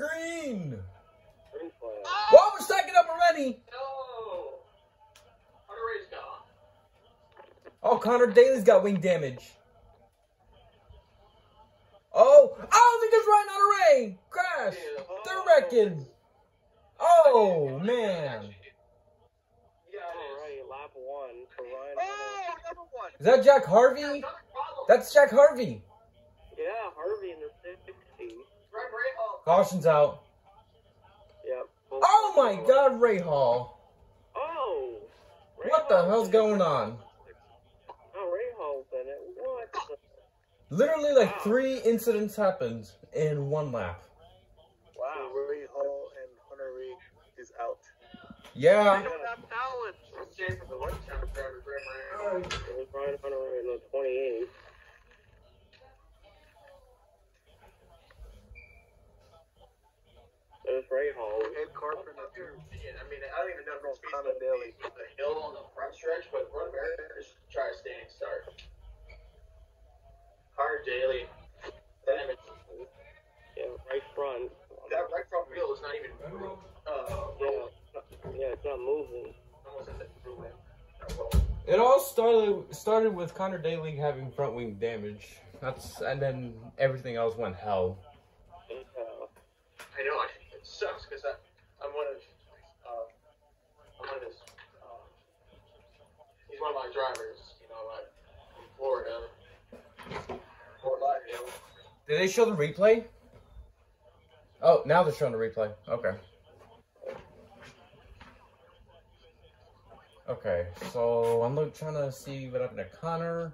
green. Green flag. Whoa, we're up already. No. Hunter-Reay's gone. Oh, Connor Daly's got wing damage. Oh, oh, they just ran out of Ray. Crash. They're wrecking. Oh, man. Yeah, All right, lap one for Ryan. Oh, number one. Is that Jack Harvey? That's Jack Harvey. Yeah, Harvey in the 60. Graham Rahal. Caution's out. Yep. Oh my god, Rahal. Oh. What the hell's going on? Oh, Rahal's in it. What? the- Literally like three incidents happened in one lap. Wow. Rahal and Hunter-Reay is out. Yeah. They don't have talent. Same for the one time driver, Graham Rahal. It was Ryan Hunter in the 28. It was Rahal. Ed Carpenter. I mean, I don't even know if it's Connor Daly. with the hill on the front stretch, but Road America just try a standing start. Hunter Daly. Damn it. Yeah, right front. That right front wheel is not even uh, rolling. Yeah, it's not moving. Almost at the through It all started started with Connor Daly having front wing damage. That's and then everything else went hell. Yeah. I know it, it sucks because I'm one of uh, I'm one of his. Uh, he's one of my drivers. You know, like from Florida, Fort Lauderdale. Did they show the replay? Oh, now they're showing the replay. Okay. Okay, so I'm look, trying to see what happened to Connor.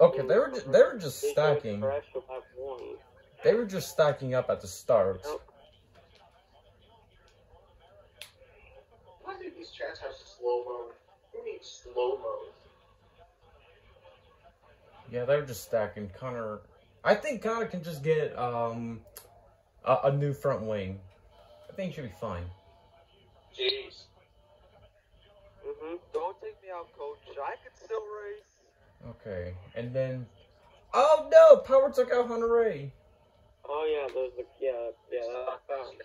Okay, they were ju- they were just They stacking. crashed to lap one. They were just stacking up at the start. Yep. Why do these tracks have slow mo? Who needs slow mo? Yeah, they're just stacking. Connor, I think Connor can just get um a, a new front wing. I think he should be fine. Jeez. Mm-hmm. Don't take me out, coach. I could still race. Okay, and then oh no, Power took out Hunter-Reay. Oh yeah, there's the yeah yeah that found.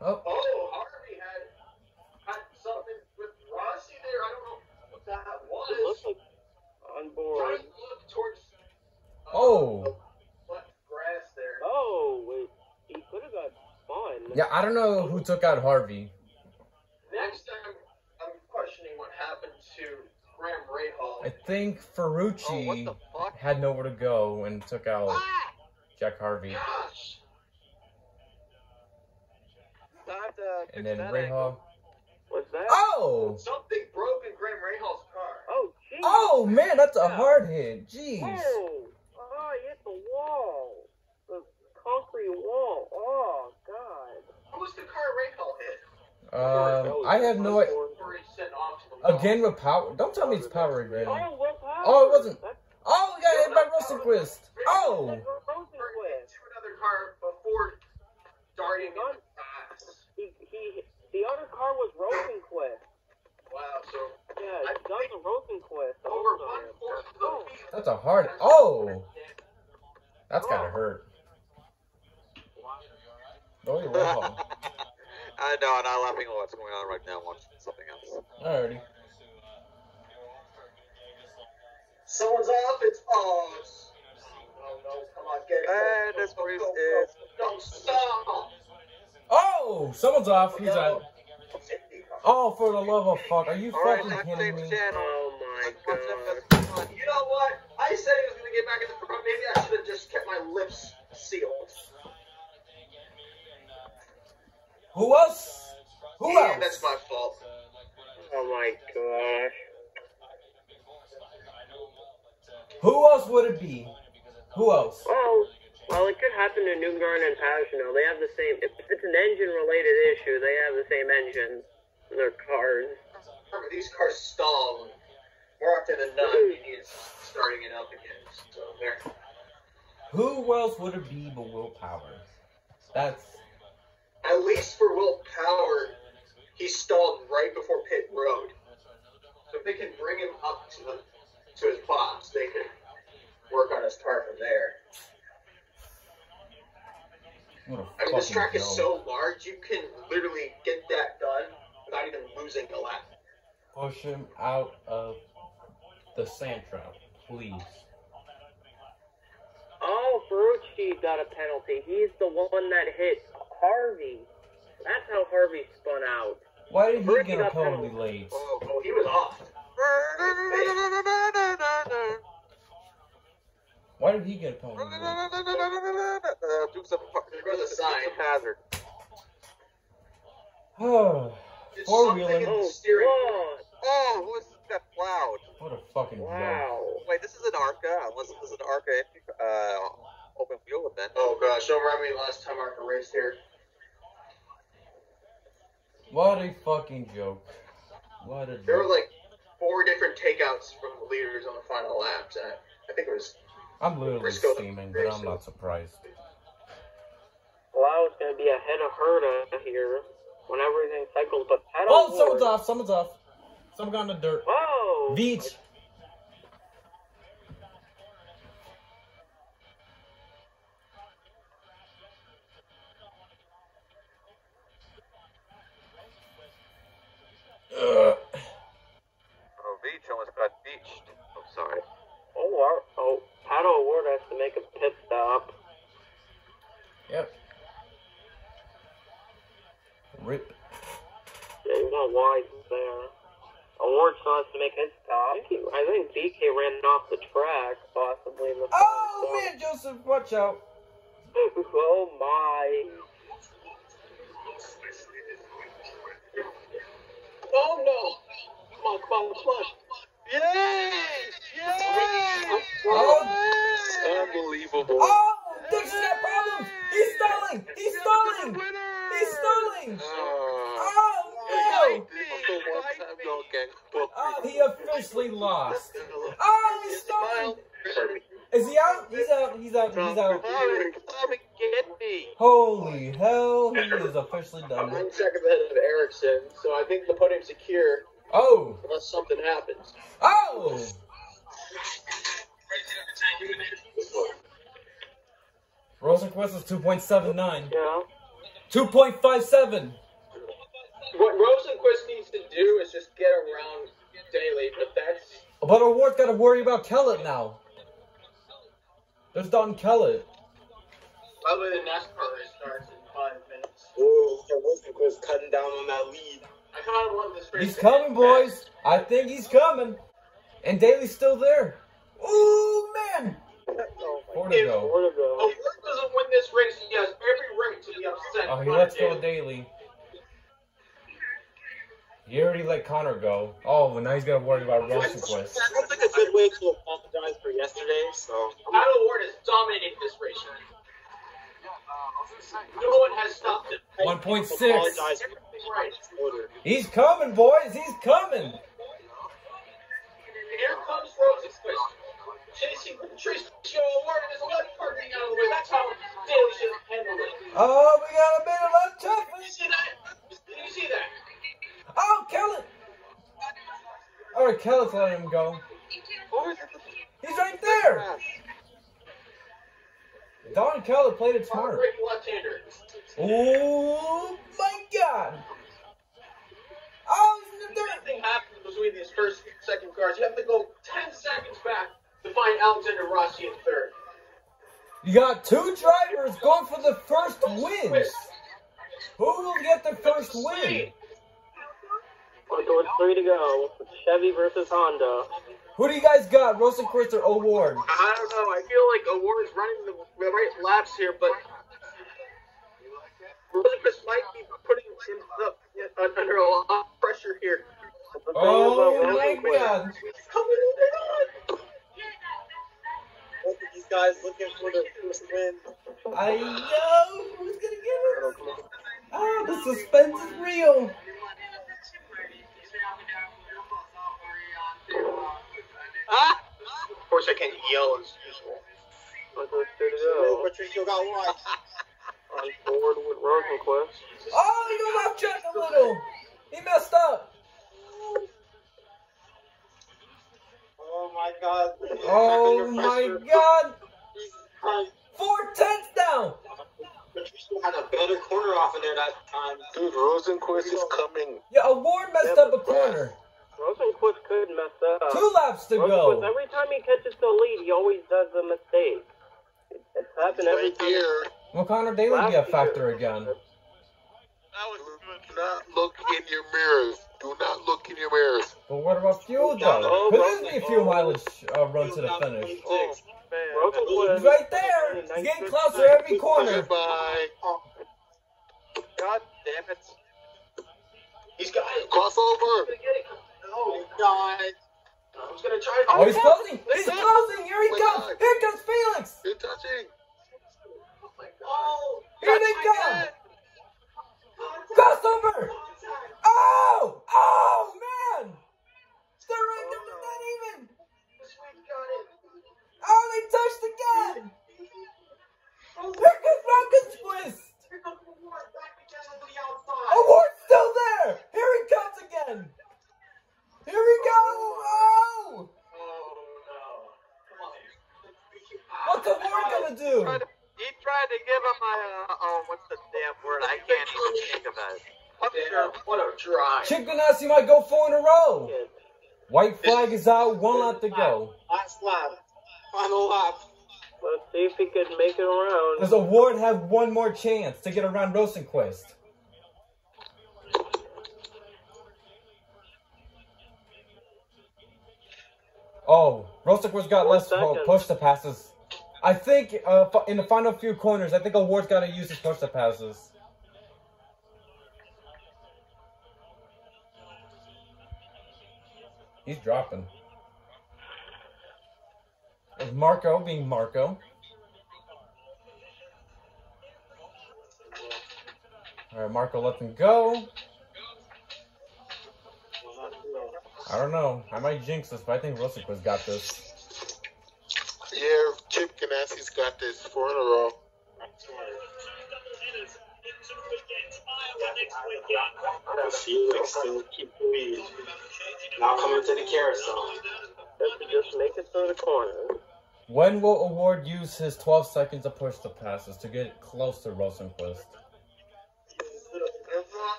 Oh, Oh, Harvey had had something with Rossi there. I don't know what that It looks was. like on board. to look towards. Oh. Grass there. Oh wait, he could have got spun. yeah, I don't know who took out Harvey. Next time, I'm questioning what happened to Graham Rahal. I think Oh, Ferrucci the fuck? had nowhere to go and took out Ah! Jack Harvey. Gosh. Time to fix And then that Ray angle. Hall. What's that? Oh! Something broke in Graham Rahal's car. Oh jeez. Oh man, that's a hard hit. Jeez. Oh, oh, he hit the wall. The concrete wall. Oh god. Who was the car Rahal hit? Um, I have no idea. Or he sent off to the wall? Again with power. Don't tell me it's power again. Oh. Oh, it wasn't. Oh, we got hit by Rosenqvist. Oh! that's what Rosen Or quit. into another car before darting in the. He, he, the other car was Rosenqvist. Wow, so Yeah, John's a Rosenqvist. over also. one fourth of Oh. the field. That's a hard. Oh! That's gotta hurt. Oh, you're welcome. I know, I'm not laughing at what's going on right now. I'm watching something else. Alrighty. Someone's off, it's oh no, come on, get it. And this go, race go, go. is- No, stop. Oh! Someone's off. He's out. Oh, for the love of fuck. Are you Alright, fucking next kidding me? channel. Oh my god. You know what? I said he was gonna get back in the front. Maybe I should have just kept my lips sealed. Who else? Who Yeah, else? that's my fault. Oh my gosh. Who else would it be? Who else? Oh, well, it could happen to Newgarden and Pagenaud. They have the same. If it's an engine-related issue, they have the same engine in their cars. Remember, these cars stall more often than not. You need starting it up again. So there. Who else would it be but Will Power? That's At least for Will Power, he stalled right before pit road. So if they can bring him up to the to his box, they can work on his car from there. I mean, this track is so large, you can literally get that done without even losing a lap. Push him out of the sand trap, please. Oh, Ferrucci got a penalty. He's the one that hit Harvey. That's how Harvey spun out. Why did he Ricky get a penalty penalty. late? Oh, oh he was off. Why did he get a penalty late? Dukes of There goes a sign. hazard. Oh, It's Four wheeling. Oh, Oh, who is that cloud? what a fucking joke. Wow. Wait, this is an ARCA. Unless this is an ARCA uh, open wheel event. Oh gosh, don't remind me the last time Arca raced here. What a fucking joke. What a joke. There were like four different takeouts from the leaders on the final laps, and I think it was I'm literally Briscoe- steaming, but I'm not surprised. Wow, it's going to be ahead of Herta here when everything cycles, but pedal Oh, someone's forward. off, someone's off. Someone got in the dirt. Whoa! Beach. Ugh. Oh, Beach almost got beached. I'm sorry. Oh, our, oh, Pato O'Ward has to make a pit stop. Yep. Rip. Yeah, not wide there. O'Ward still has to make his stop. I think, I think BK ran off the track, possibly in the. Oh man, Joseph, watch out. oh my! Oh no! Come on, come on, come on. Yay! Yay! Oh, Unbelievable. oh, Dixon's got problems. He's stalling. He's stalling. He's stalling. Oh, Oh no. Oh, he officially lost. Oh, he's stalling. Is he out? He's out. He's out. He's out. Come and get me. Holy hell, he is officially done. Nine seconds ahead of Ericsson, so I think the podium's secure Oh, unless something happens. oh. Rosenqvist is 2.79. Yeah. 2.57. What Rosenqvist needs to do is just get around Daly, but that's But O'Ward's got to worry about Kellett now. There's Dalton Kellett. probably the NASCAR race starts in five minutes. Whoa, Rosenqvist cutting down on that lead. I kind of want this race. He's to coming, end boys. I think he's coming. And Daly's still there. Ooh, man. Oh my Four to go. Where to go? If Ford doesn't win this race, he has every right to be upset. Oh, he lets go Daly. He already let Connor go. Oh, well, now he's got to worry about Rosenqvist. That's like a good way to apologize for yesterday, so. Pato O'Ward has dominated this race. No one has stopped him. 1.6. Apologize for Right. order. He's coming, boys. He's coming. Here comes Rosenqvist. Chasing Patricio O'Ward and his left parking out of the way. That's how Daly should handle it. Oh, we got a bit of a Did you see that? Did you see that? Oh. All right, Kellett's letting him go. He's right there. Dalton Kellett played it smart. Oh my God. Oh, he's in the dirt. Anything happens between these first second cars, you have to go 10 seconds back to find Alexander Rossi in third. You got two drivers going for the first wins. Who will get the first win? Well, so it's three to go. Chevy versus Honda. Who do you guys got, Rosenqvist or O'Ward? I don't know. I feel like O'Ward is running the, the right laps here, but Rosenqvist might be putting himself under a lot of pressure here. Oh my God. He's coming in on. These guys looking for the first win. I know who's gonna get it. Oh, the suspense is real. Course, I can't yell as usual. But it's two to Oh, go. Patricio got watched. On board with Rosenqvist. Oh, he goes off track a little. He messed up. Oh my god. Oh my. God. Four tenths down. Patricio had a better corner off in there that time. Dude, Rosenqvist is coming. Yeah, O'Ward messed Yeah, up a but- corner. Rosenqvist could mess up. Two laps to Rosenqvist, go. every time he catches the lead, he always does a mistake. It's happened every Right time. here. Will Connor Daly be a Last factor year. again? Do not look in your mirrors. Do not look in your mirrors. But what about fuel Yeah, though? Could Rosen- this be fuel oh. mileage uh, run to the finish? Oh, He's right there. He's getting closer every corner. Goodbye. God damn it. He's got it. Crossover. No, God. I was gonna try. Oh, he's closing. He's closing. Here he comes. Here comes Felix. You're touching. Oh, my God! Oh, Here they come. Crossover. Oh, oh man. They're right there. They're not even. Oh, they touched again. Here comes Rocket Twist. O'Ward's still there. Here he comes again. Here we go. Oh, what's O'Ward gonna do? Tried to- He tried to give him a, uh, oh, what's the damn word? I can't even think of it. Damn, what a drive. Chip Ganassi might go four in a row. White flag is out. One lap to go. Last lap. Final lap. Let's see if he can make it around. Does O'Ward have one more chance to get around Rosenqvist? Oh, Rosenqvist got One less pu- second. push to passes. I think uh, in the final few corners, I think O'Ward's got to use his push to passes. He's dropping. Is Marco being Marco? All right, Marco let them go. I don't know. I might jinx this, but I think Rosenqvist got this. Yeah, Chip Ganassi's got this four in a row. Felix still keep the lead. Now coming to the carousel. Have to just make it through the corner. When will O'Ward use his 12 seconds of push to passes to get close to Rosenqvist?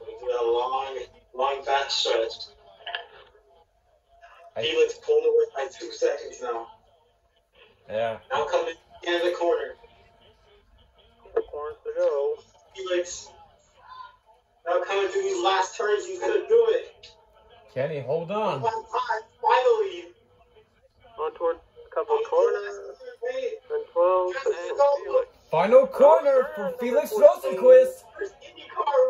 We got a long, long back stretch. I- Felix pulled away by two seconds now. Yeah. Now coming in the corner. Four corners to go. Felix. Now coming through these last turns, he's gonna do it. Kenny, hold on. One time, finally. On toward a couple corners. And 12. Final corner for Felix Rosenqvist.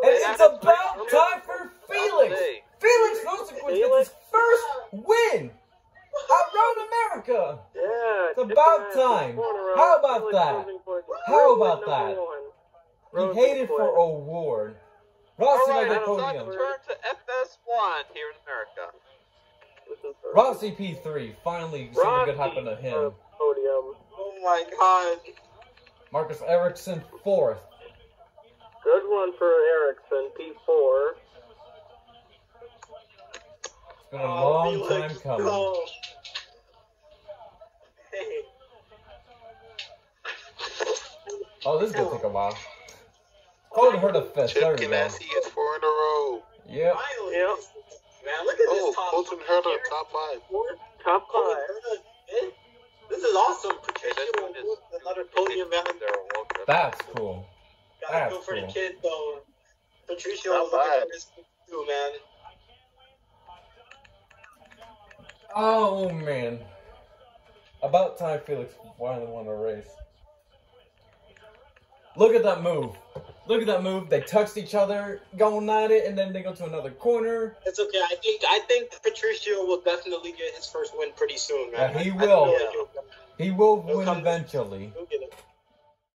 And it's about time for Felix. Felix Rosenqvist gets his first win around America. Yeah. It's about time. How about that? How about that? He hated for O'Ward. Rossi Alright, on the it's on podium. turn to FS1 here in America. Rossi P3. Finally, something good happened to him. Podium. Oh my god. Marcus Ericsson fourth. Good one for Ericsson, P4. It's been a long oh, time coming. Go. This is gonna take a while. Hold her to fifth. Chip There we go. Ganassi is four in a row. Yep. Finally. Yep. Man, look at Oh, this top Colton Herta, top five. Top oh, five. Herta. This is awesome. Hey, this one is another podium, man. There, That's cool. Gotta That's go for cool. the kid, though. Patricio Not was looking bad. for this too, man. Oh man. About time Felix finally won a race. Look at that move. Look at that move. They touched each other, going at it, and then they go to another corner. It's okay. I think I think Patricio will definitely get his first win pretty soon, man. Yeah, he will. feel like he'll- He will win eventually. he'll get it.